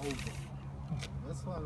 over. That's why.